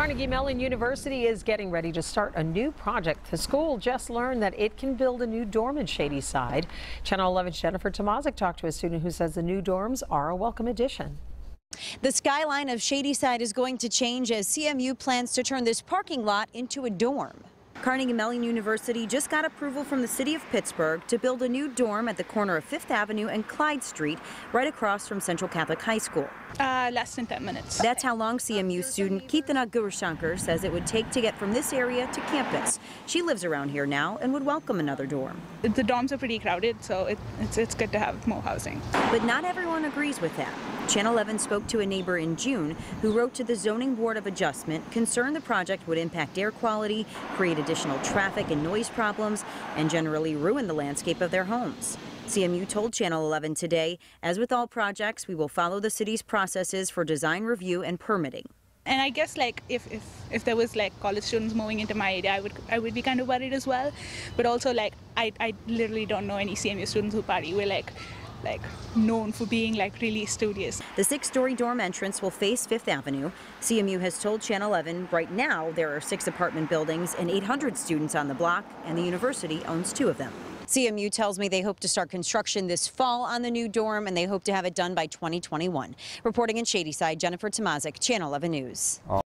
Carnegie Mellon University is getting ready to start a new project. The school just learned that it can build a new dorm in Shadyside. Channel 11's Jennifer Tomazic talked to a student who says the new dorms are a welcome addition. The skyline of Shadyside is going to change as CMU plans to turn this parking lot into a dorm. Carnegie Mellon University just got approval from the city of Pittsburgh to build a new dorm at the corner of Fifth Avenue and Clyde Street, right across from Central Catholic High School. Uh, less than 10 minutes. That's how long CMU student Keethana Gurushankar says it would take to get from this area to campus. She lives around here now and would welcome another dorm. The dorms are pretty crowded, so it, it's, it's good to have more housing. But not everyone agrees with that. Channel 11 spoke to a neighbor in June who wrote to the Zoning Board of Adjustment concerned the project would impact air quality, create additional traffic and noise problems, and generally ruin the landscape of their homes. CMU told Channel 11 today, as with all projects, we will follow the city's processes for design review and permitting. And I guess like if, if, if there was like college students moving into my area, I would I would be kind of worried as well. But also like I, I literally don't know any CMU students who party. We're like like known for being like really studious. The six-story dorm entrance will face Fifth Avenue. CMU has told Channel 11 right now there are six apartment buildings and 800 students on the block, and the university owns two of them. CMU tells me they hope to start construction this fall on the new dorm, and they hope to have it done by 2021. Reporting in Shadyside, Jennifer Tomazic, Channel 11 News.